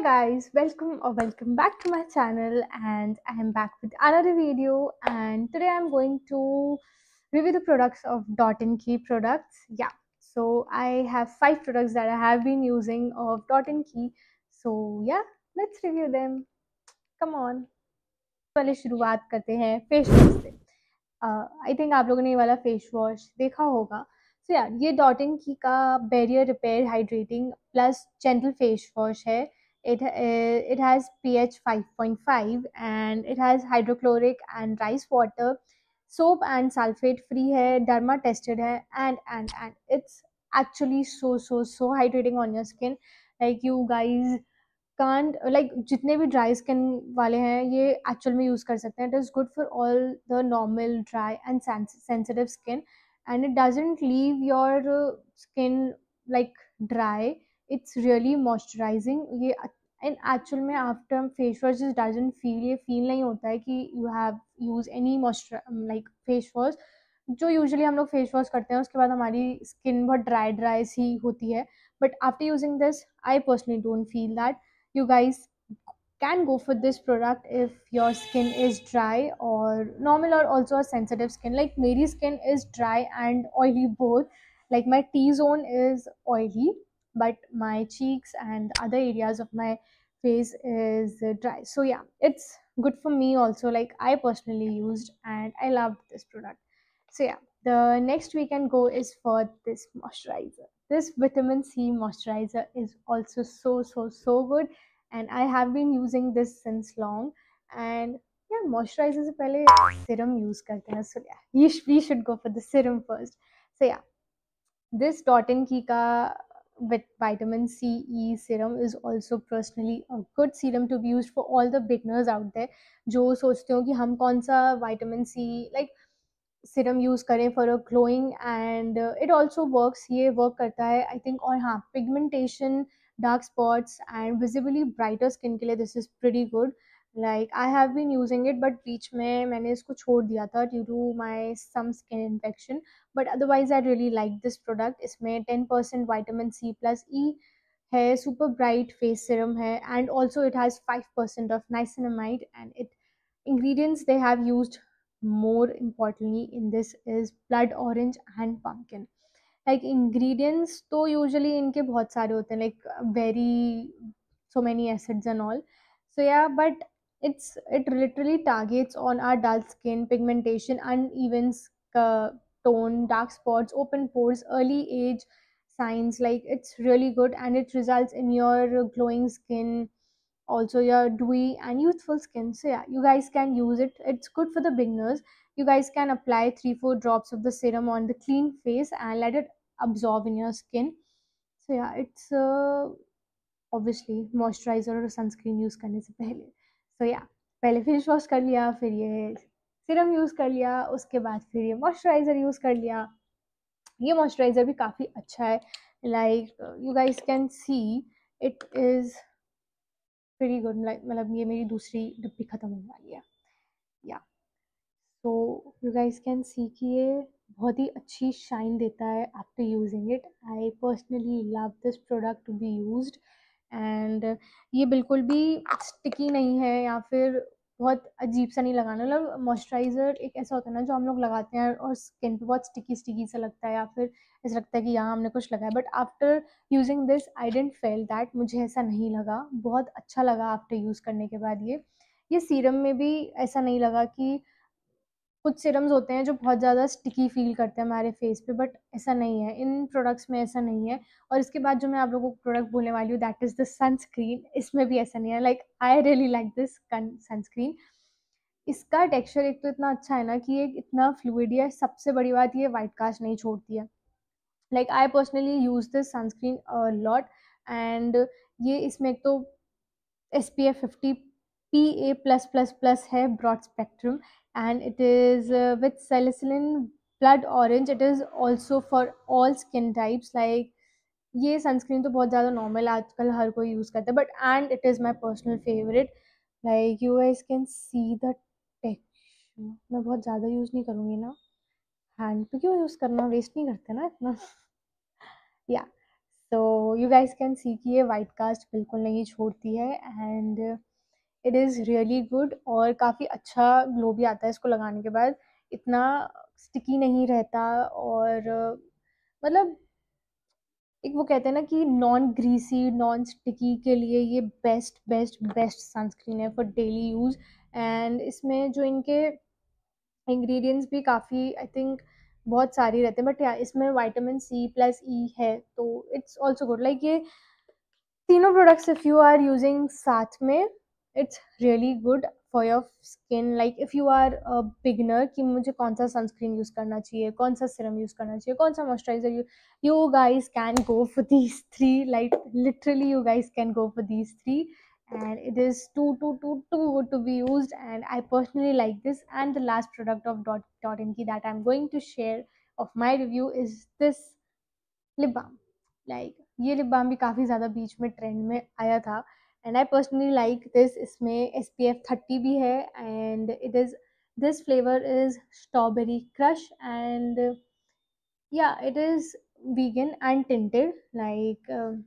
Hi guys, welcome or welcome back to my channel and I am back with another video and today I'm going to review the products of Dot and Key products. Yeah, so I have five products that I have been using of Dot and Key. So yeah, let's review them. Come on. पहले शुरुआत करते हैं face wash से आई think आप लोगों ने ये वाला फेस वॉश देखा होगा सो so, यार yeah, ये डॉट एंड की का barrier repair hydrating plus gentle face wash है it uh, it has pH 5.5 and it has hydrochloric and rice water soap and sulfate free hai derma tested hai and and and it's actually so so so hydrating on your skin like you guys can't like जितने भी dry skin वाले हैं ये actual में use कर सकते हैं it is good for all the normal dry and sensitive skin and it doesn't leave your skin like dry It's really moisturizing ये इन एक्चुअल में आफ्टर फेस वॉश जिस डजेंट फील ये feel नहीं होता है कि you have use any moisture like face wash जो usually हम लोग फेस वॉश करते हैं, उसके बाद हमारी स्किन बहुत ड्राई ड्राई सी होती है. But after using this I personally don't feel that you guys can go for this product if your skin is dry or normal or also a sensitive skin. Like meri skin is dry and oily both. Like my t zone is oily. But my cheeks and other areas of my face is dry. So yeah it's good for me also. Like i personally used and i loved this product. So yeah the next we can go is for this moisturizer. This vitamin c moisturizer is also so so so good and i have been using this since long. And yeah moisturizer se pehle serum use karte hain so yeah we should go for the serum first. So yeah this dot and key ka with vitamin C E serum is also personally a good serum to be used for all the beginners out there. जो सोचते हो कि हम कौन सा vitamin C, like serum use करें for a glowing and it also works ये work करता है आई थिंक और हाँ pigmentation dark spots and visibly brighter skin के लिए this is pretty good like I have been using it but बीच में मैंने इसको छोड़ दिया था due to my some skin infection but otherwise I really like this product इसमें ten percent vitamin C plus E है सुपर ब्राइट फेस सिरम है and also it has five percent of niacinamide and it ingredients they have used more importantly in this is blood orange and pumpkin. Like, ingredients तो usually इनके बहुत सारे होते हैं, like very so many acids and all. So yeah, but it's it literally targets on our dull skin pigmentation uneven uh, tone dark spots open pores early age signs. Like it's really good and it results in your glowing skin also your dewy and youthful skin. So yeah you guys can use it. It's good for the beginners. You guys can apply 3 4 drops of the serum on the clean face and let it absorb in your skin. So yeah it's uh, obviously moisturizer or sunscreen use karne se pehle so yeah पहले face wash कर लिया, फिर ये Siram use कर लिया, उसके बाद फिर ये मॉइस्चराइज़र यूज़ कर लिया। ये मॉइस्चराइज़र भी काफ़ी अच्छा है। Like you guys can see it is very good like मतलब ये मेरी दूसरी डिब्बी ख़त्म होने वाली है। Yeah so you guys can see कि ये बहुत ही अच्छी शाइन देता है। After using it I personally love this product to be used and ये बिल्कुल भी स्टिकी नहीं है या फिर बहुत अजीब सा नहीं लगाना। मतलब मॉइस्चराइज़र एक ऐसा होता है ना जो हम लोग लगाते हैं और स्किन पे बहुत स्टिकी स्टिकी सा लगता है या फिर ऐसा लगता है कि यहाँ हमने कुछ लगाया। But after using this I didn't feel that मुझे ऐसा नहीं लगा। बहुत अच्छा लगा आफ्टर यूज़ करने के बाद ये। ये सीरम में भी ऐसा नहीं लगा कि कुछ सिरम्स होते हैं जो बहुत ज़्यादा स्टिकी फील करते हैं हमारे फेस पे बट ऐसा नहीं है। इन प्रोडक्ट्स में ऐसा नहीं है। और इसके बाद जो मैं आप लोगों को प्रोडक्ट बोलने वाली हूँ दैट इज़ द सनस्क्रीन इसमें भी ऐसा नहीं है। Like I really like this sunscreen इसका टेक्सचर एक तो इतना अच्छा है ना कि ये इतना फ्लूड है सबसे बड़ी बात ये वाइट कास्ट नहीं छोड़ती है। Like I personally use this sunscreen lot and ये इसमें एक तो S P F fifty P A plus plus plus है broad spectrum it is uh, with salicylene blood orange it is also for all skin types like ये sunscreen तो बहुत ज़्यादा normal आजकल हर कोई यूज़ करता है but and it is my personal favourite like you I can see the मैं बहुत ज़्यादा यूज़ नहीं करूँगी ना। हैंड पे क्यों यूज़ करना? वेस्ट नहीं करते ना इतना? Yeah so you guys can see कि ये वाइट कास्ट बिल्कुल नहीं छोड़ती है and it is really good और काफ़ी अच्छा ग्लो भी आता है इसको लगाने के बाद। इतना स्टिकी नहीं रहता और मतलब एक वो कहते हैं ना कि नॉन ग्रीसी नॉन स्टिकी के लिए ये बेस्ट बेस्ट बेस्ट सनस्क्रीन है फॉर डेली यूज़ एंड इसमें जो इनके इंग्रेडिएंट्स भी काफ़ी आई थिंक बहुत सारी रहते हैं बट इसमें वाइटामिन सी प्लस ई है तो इट्स ऑल्सो गुड लाइक ये तीनों products if you are using साथ में it's really good for your skin, like if you are beginner कि मुझे कौन सा सनस्क्रीन यूज़ करना चाहिए, कौन सा सिरम यूज़ करना चाहिए, कौन सा moisturizer you you guys can go for these three like literally you guys can go for these three and and it is too too too too good to be used and i personally like this and the last product of dot dot inky that i'm going to share of my review is this lip balm. Like ये lip balm भी काफ़ी ज़्यादा बीच में trend में आया था and I personally like this इसमें एस पी एफ़ थर्टी भी है and it is this flavour is strawberry crush and yeah it is vegan and like uh,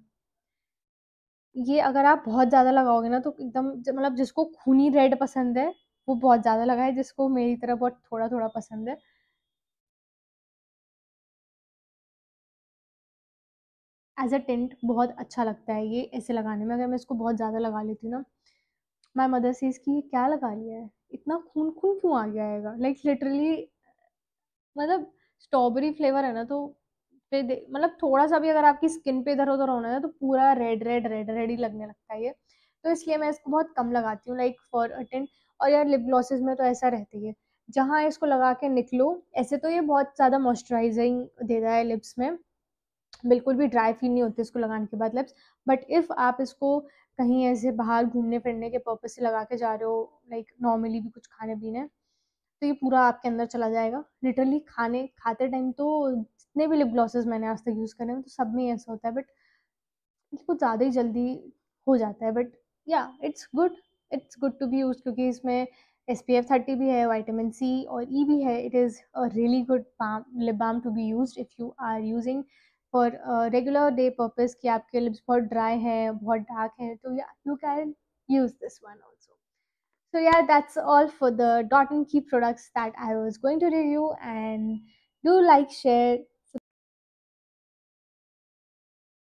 ये अगर आप बहुत ज़्यादा लगाओगे ना तो एकदम मतलब जिसको खूनी रेड पसंद है वो बहुत ज़्यादा लगाए जिसको मेरी तरह बहुत थोड़ा थोड़ा पसंद है। एज अ टेंट बहुत अच्छा लगता है ये ऐसे लगाने में। अगर मैं इसको बहुत ज़्यादा लगा लेती हूँ ना माई मदर से इसकी ये क्या लगा लिया है? इतना खून खून क्यों आ गया है लाइक लिटरली मतलब स्ट्रॉबेरी फ्लेवर है ना तो फिर मतलब थोड़ा सा भी अगर आपकी स्किन पे इधर उधर होना है तो पूरा रेड रेड रेड रेड ही लगने लगता है ये। तो इसलिए मैं इसको बहुत कम लगाती हूँ लाइक फॉर अ टेंट और यार लिप ग्लॉसेस में तो ऐसा रहता ही। है जहाँ इसको लगा के निकलो, ऐसे तो ये बहुत ज़्यादा मॉइस्चराइजिंग देता है लिप्स में। बिल्कुल भी ड्राई फील नहीं होती इसको लगाने के बाद लिप्स बट इफ़ आप इसको कहीं ऐसे बाहर घूमने फिरने के पर्पज से लगा के जा रहे हो लाइक नॉर्मली भी कुछ खाने पीने तो ये पूरा आपके अंदर चला जाएगा। लिटरली खाने, खाते टाइम तो जितने भी लिप ग्लॉसेस मैंने आज तक यूज़ करे हैं तो सब में ऐसा होता है बट कुछ ज़्यादा ही जल्दी हो जाता है। But yeah it's good it's good to be use क्योंकि इसमें एस पी एफ़ थर्टी भी है वाइटामिन सी और ई e भी है। It is a really good balm lip balm to be use if you are using for regular day purpose कि आपके lips बहुत ड्राई हैं बहुत डार्क हैं तो you can use this one also so yeah that's all for the dot and key products that i was going to review and do like share